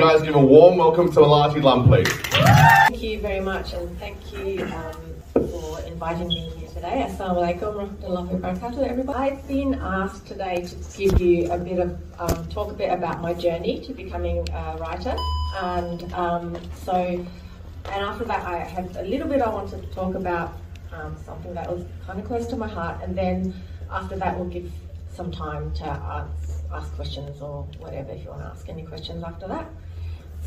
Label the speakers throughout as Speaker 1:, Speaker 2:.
Speaker 1: Guys, give a warm welcome to Melati Lum, please.
Speaker 2: Thank you very much, and thank you um, for inviting me here today. Assalamu alaikum warahmatullahi wabarakatuh, everybody. I've been asked today to give you a bit of, um, talk a bit about my journey to becoming a writer. And um, so, and after that, I have a little bit I wanted to talk about um, something that was kind of close to my heart. And then after that, we'll give some time to ask, ask questions or whatever if you want to ask any questions after that.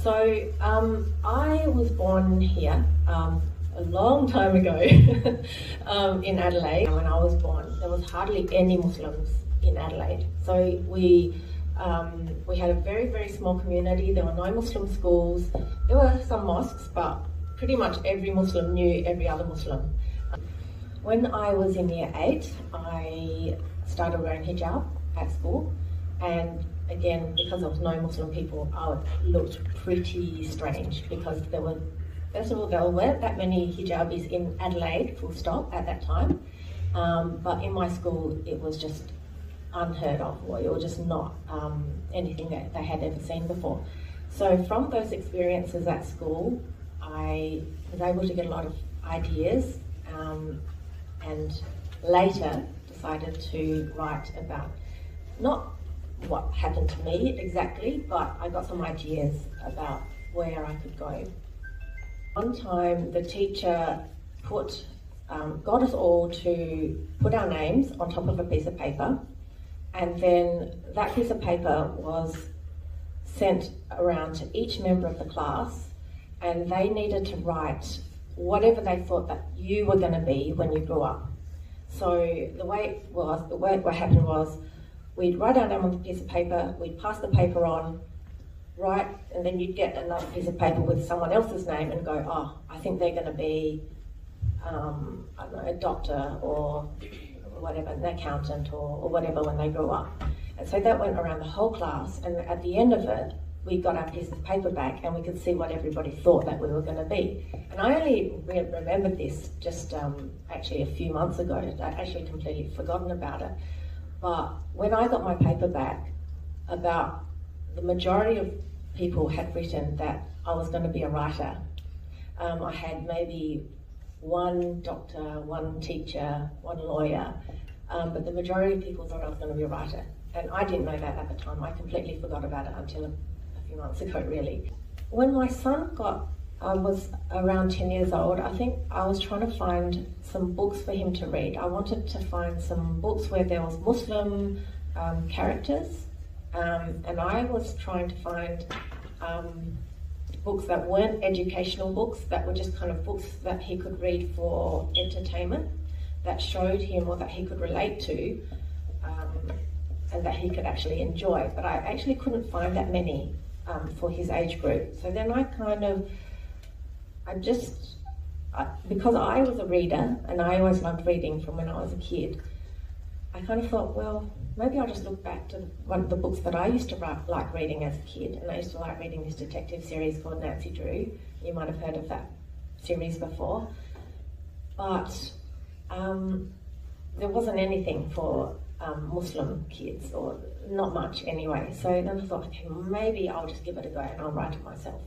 Speaker 2: So um, I was born here um, a long time ago um, in Adelaide. When I was born, there was hardly any Muslims in Adelaide. So we um, we had a very very small community. There were no Muslim schools. There were some mosques, but pretty much every Muslim knew every other Muslim. When I was in year eight, I started wearing hijab at school, and again, because there was no Muslim people, I looked pretty strange because there were, first of all, there weren't that many hijabis in Adelaide, full stop, at that time. Um, but in my school, it was just unheard of, or it was just not um, anything that they had ever seen before. So from those experiences at school, I was able to get a lot of ideas um, and later decided to write about not what happened to me exactly, but I got some ideas about where I could go. One time, the teacher put um, got us all to put our names on top of a piece of paper, and then that piece of paper was sent around to each member of the class, and they needed to write whatever they thought that you were going to be when you grew up. So the way it was, the way what happened was we'd write our name on a piece of paper, we'd pass the paper on, write, and then you'd get another piece of paper with someone else's name and go, oh, I think they're going to be, um, know, a doctor or whatever, an accountant or, or whatever when they grow up. And so that went around the whole class, and at the end of it, we got our piece of paper back and we could see what everybody thought that we were going to be. And I only re- remembered this just um, actually a few months ago. I'd actually completely forgotten about it. But when I got my paper back, about the majority of people had written that I was going to be a writer. Um, I had maybe one doctor, one teacher, one lawyer, um, but the majority of people thought I was going to be a writer. And I didn't know that at the time. I completely forgot about it until a, a few months ago, really. When my son got I was around 10 years old, I think I was trying to find some books for him to read. I wanted to find some books where there was Muslim um, characters, um, and I was trying to find um, books that weren't educational books, that were just kind of books that he could read for entertainment, that showed him or that he could relate to, um, and that he could actually enjoy. But I actually couldn't find that many um, for his age group. So then I kind of I just, I, because I was a reader and I always loved reading from when I was a kid, I kind of thought, well, maybe I'll just look back to one of the books that I used to write, like reading as a kid. And I used to like reading this detective series called Nancy Drew. You might have heard of that series before. But um, there wasn't anything for um, Muslim kids, or not much anyway. So then I thought, okay, maybe I'll just give it a go and I'll write it myself.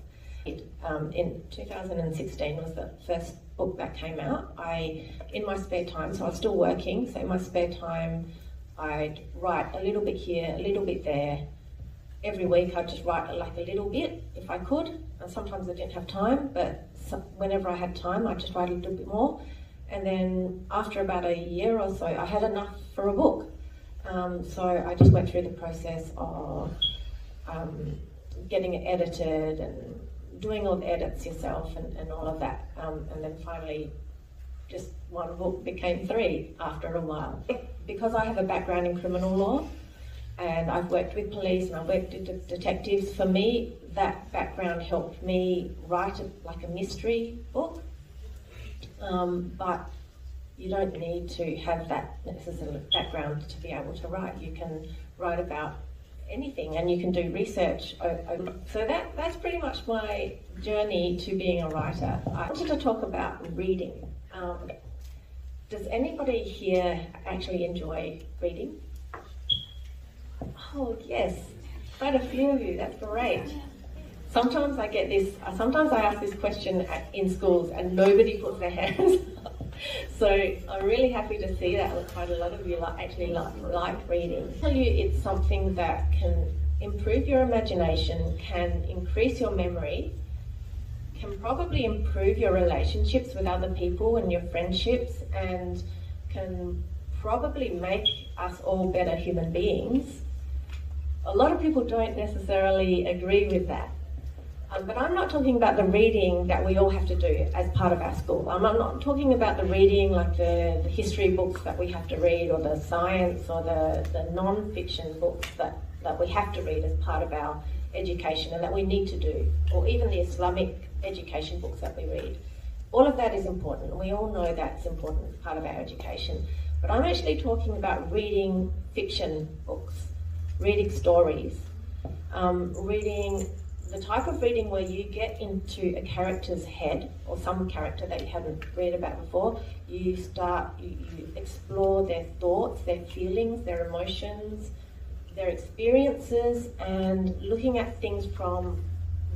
Speaker 2: Um, in 2016 was the first book that came out. I, in my spare time, so I was still working, so in my spare time, I'd write a little bit here, a little bit there. Every week I'd just write like a little bit if I could. And sometimes I didn't have time, but whenever I had time, I'd just write a little bit more. And then after about a year or so, I had enough for a book. Um, so I just went through the process of um, getting it edited and doing all the edits yourself and, and all of that. Um, and then finally, just one book became three after a while. Because I have a background in criminal law and I've worked with police and I've worked with de- detectives, for me, that background helped me write a, like a mystery book. Um, but you don't need to have that necessarily background to be able to write. You can write about anything and you can do research. So that, that's pretty much my journey to being a writer. I wanted to talk about reading. Um, does anybody here actually enjoy reading? Oh, yes, quite a few of you, that's great. sometimes I get this, sometimes I ask this question in schools and nobody puts their hands. So I'm really happy to see that quite a lot of you like, actually like, like reading. I tell you it's something that can improve your imagination, can increase your memory, can probably improve your relationships with other people and your friendships, and can probably make us all better human beings. A lot of people don't necessarily agree with that. Um, but I'm not talking about the reading that we all have to do as part of our school. I'm not talking about the reading like the, the history books that we have to read or the science or the, the non-fiction books that, that we have to read as part of our education and that we need to do, or even the Islamic education books that we read. All of that is important. We all know that's important as part of our education. But I'm actually talking about reading fiction books, reading stories, um, reading the type of reading where you get into a character's head or some character that you haven't read about before, you start, you, you explore their thoughts, their feelings, their emotions, their experiences, and looking at things from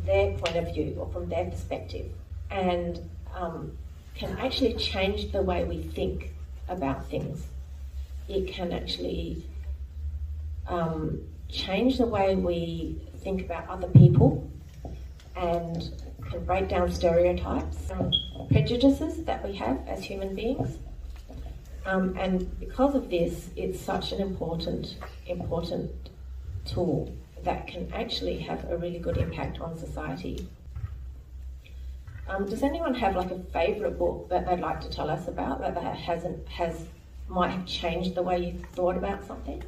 Speaker 2: their point of view or from their perspective, and um, can actually change the way we think about things. It can actually um, change the way we think about other people and can break down stereotypes, and prejudices that we have as human beings. Um, and because of this, it's such an important, important tool that can actually have a really good impact on society. Um, does anyone have like a favourite book that they'd like to tell us about that hasn't has might have changed the way you thought about something?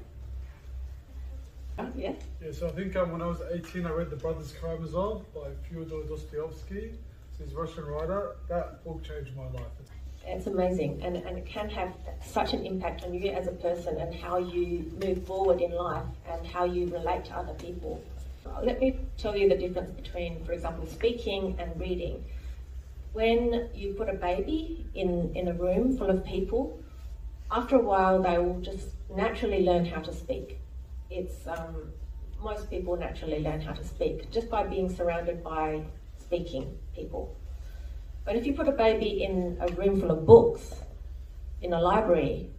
Speaker 2: Oh, yeah.
Speaker 3: Yeah, so I think um, when I was 18, I read The Brothers Karamazov by Fyodor Dostoevsky. He's a Russian writer. That book changed my life.
Speaker 2: It's amazing, and, and it can have such an impact on you as a person and how you move forward in life and how you relate to other people. Let me tell you the difference between, for example, speaking and reading. When you put a baby in, in a room full of people, after a while they will just naturally learn how to speak it's um, most people naturally learn how to speak just by being surrounded by speaking people. But if you put a baby in a room full of books in a library,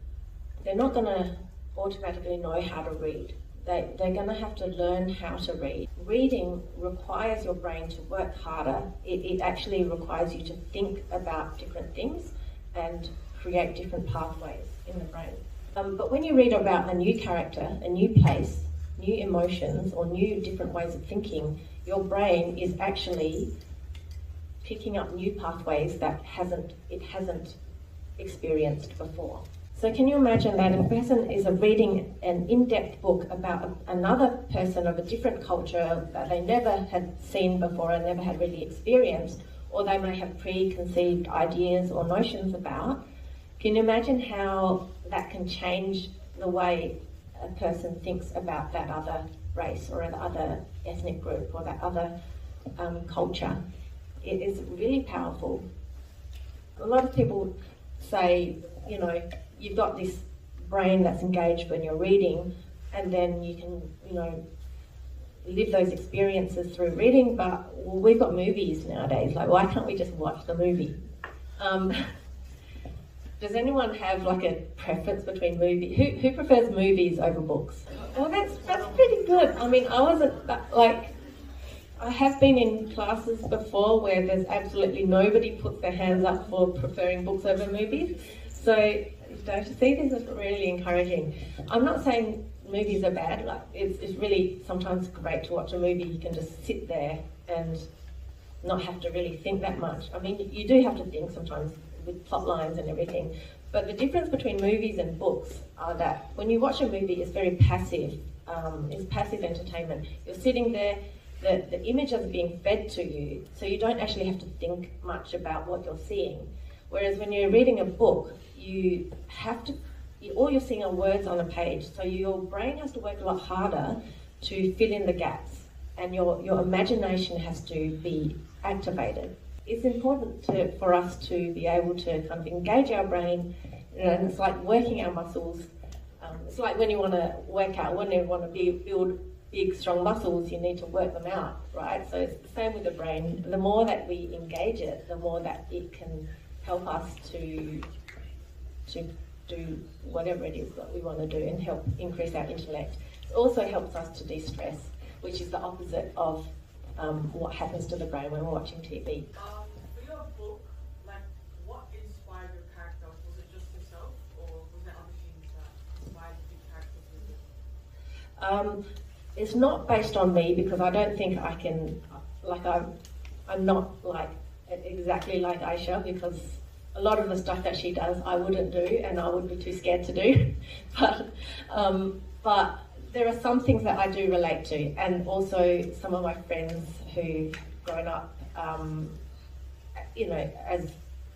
Speaker 2: they're not going to automatically know how to read. They, they're going to have to learn how to read. Reading requires your brain to work harder. It, it actually requires you to think about different things and create different pathways in the brain. Um, but when you read about a new character, a new place, new emotions, or new different ways of thinking, your brain is actually picking up new pathways that hasn't it hasn't experienced before. So can you imagine that a person is reading an in-depth book about another person of a different culture that they never had seen before and never had really experienced, or they may have preconceived ideas or notions about, can you imagine how that can change the way a person thinks about that other race or that other ethnic group or that other um, culture? It is really powerful. A lot of people say, you know, you've got this brain that's engaged when you're reading, and then you can, you know, live those experiences through reading. But well, we've got movies nowadays. Like, why can't we just watch the movie? Um, Does anyone have like a preference between movies? Who, who prefers movies over books? Well, that's that's pretty good. I mean, I wasn't like I have been in classes before where there's absolutely nobody puts their hands up for preferring books over movies. So don't you see this is really encouraging. I'm not saying movies are bad. Like it's, it's really sometimes great to watch a movie. You can just sit there and not have to really think that much. I mean, you do have to think sometimes with plot lines and everything. But the difference between movies and books are that when you watch a movie, it's very passive. Um, it's passive entertainment. You're sitting there, the, the images are being fed to you, so you don't actually have to think much about what you're seeing. Whereas when you're reading a book, you have to, all you're seeing are words on a page, so your brain has to work a lot harder to fill in the gaps, and your, your imagination has to be activated it's important to, for us to be able to kind of engage our brain, you know, and it's like working our muscles. Um, it's like when you want to work out, when you want to build big, strong muscles, you need to work them out, right? So it's the same with the brain. The more that we engage it, the more that it can help us to to do whatever it is that we want to do and help increase our intellect. It also helps us to de-stress, which is the opposite of um, what happens to the brain when we're watching TV.
Speaker 4: Um, for your book, like, what inspired your character? Was it just yourself, or was there other things that inspired the characters with?
Speaker 2: Um, it's not based on me because I don't think I can, like I'm, I'm not like exactly like Aisha because a lot of the stuff that she does I wouldn't do and I would be too scared to do. but, um, but there are some things that I do relate to and also some of my friends who've grown up, um, you know, as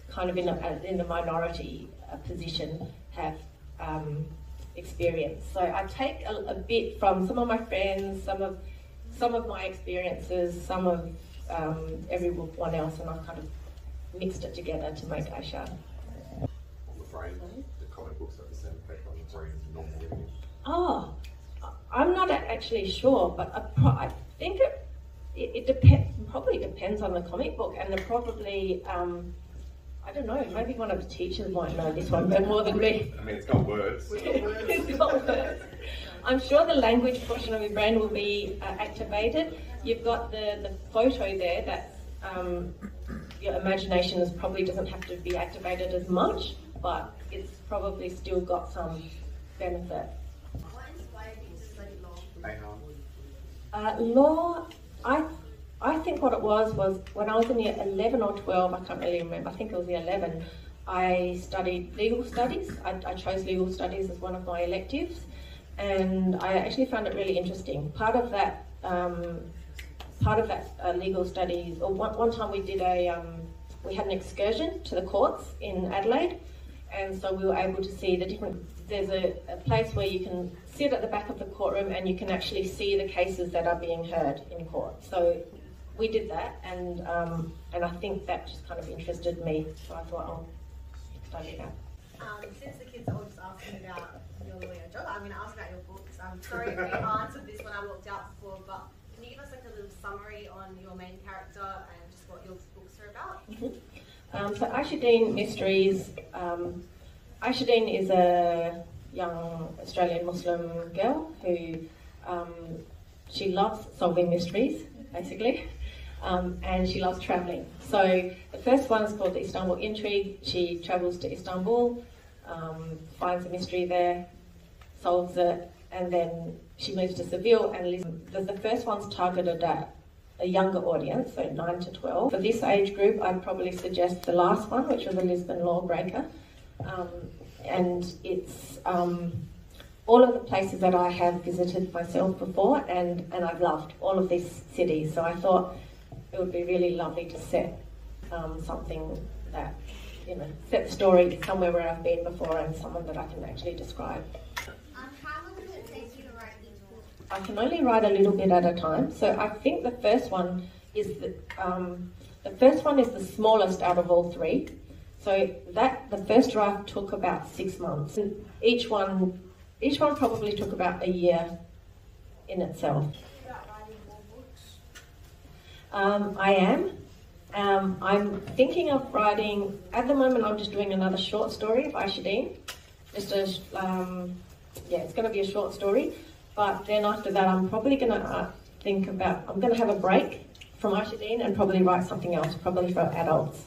Speaker 2: kind of in a, in the minority uh, position have um, experience. So I take a, a, bit from some of my friends, some of some of my experiences, some of um, everyone else, and I've kind of mixed it together to make Aisha.
Speaker 5: On the frame, the comic books have the same effect on the normal reading.
Speaker 2: Oh, I'm not actually sure, but I, I think it it, it depends. Probably depends on the comic book, and the probably. Um, I don't know, maybe one of the teachers might know this one better more than me.
Speaker 5: I mean, it's got words.
Speaker 2: It's got words. I'm sure the language portion of your brain will be uh, activated. You've got the, the photo there that um, your imagination is probably doesn't have to be activated as much, but it's probably still got some benefit.
Speaker 6: What inspired you to
Speaker 2: Uh, law, I I think what it was was when I was in year 11 or 12, I can't really remember, I think it was year 11, I studied legal studies. I, I chose legal studies as one of my electives, and I actually found it really interesting. Part of that, um, part of that uh, legal studies, or one, one time we did a, um, we had an excursion to the courts in Adelaide, and so we were able to see the different. There's a, a place where you can sit at the back of the courtroom and you can actually see the cases that are being heard in court. So we did that, and um, and I think that just kind of interested me. So I thought I'll study that.
Speaker 6: Um, since the kids are all just asking about your lawyer job, I'm going to ask about your books. I'm sorry if we answered this when I walked out before, but can you give us like a little summary on your main character and just what your books are about?
Speaker 2: Um, so Aisha Dean Mysteries. Um, Aisha Dean is a young Australian Muslim girl who um, she loves solving mysteries, basically um, and she loves travelling. So the first one is called the Istanbul Intrigue. She travels to Istanbul, um, finds a mystery there, solves it, and then she moves to Seville and lives. The, the first one's targeted at a younger audience, so 9 to 12. For this age group, I'd probably suggest the last one, which was a Lisbon Lawbreaker. Um, and it's um, all of the places that I have visited myself before, and, and I've loved all of these cities. So I thought it would be really lovely to set um, something that, you know, set the story somewhere where I've been before and someone that I can actually describe.
Speaker 6: Um, how long does it take you to write each book?
Speaker 2: I can only write a little bit at a time. So I think the first one is the um, the first one is the smallest out of all three. So that the first draft took about six months. And each one each one probably took about a year in itself. Um, I am. Um, I'm thinking of writing, at the moment, I'm just doing another short story of Aisha Dean. Just a, um, yeah, it's going to be a short story. But then after that, I'm probably going to uh, think about, I'm going to have a break from Aisha and probably write something else, probably for adults.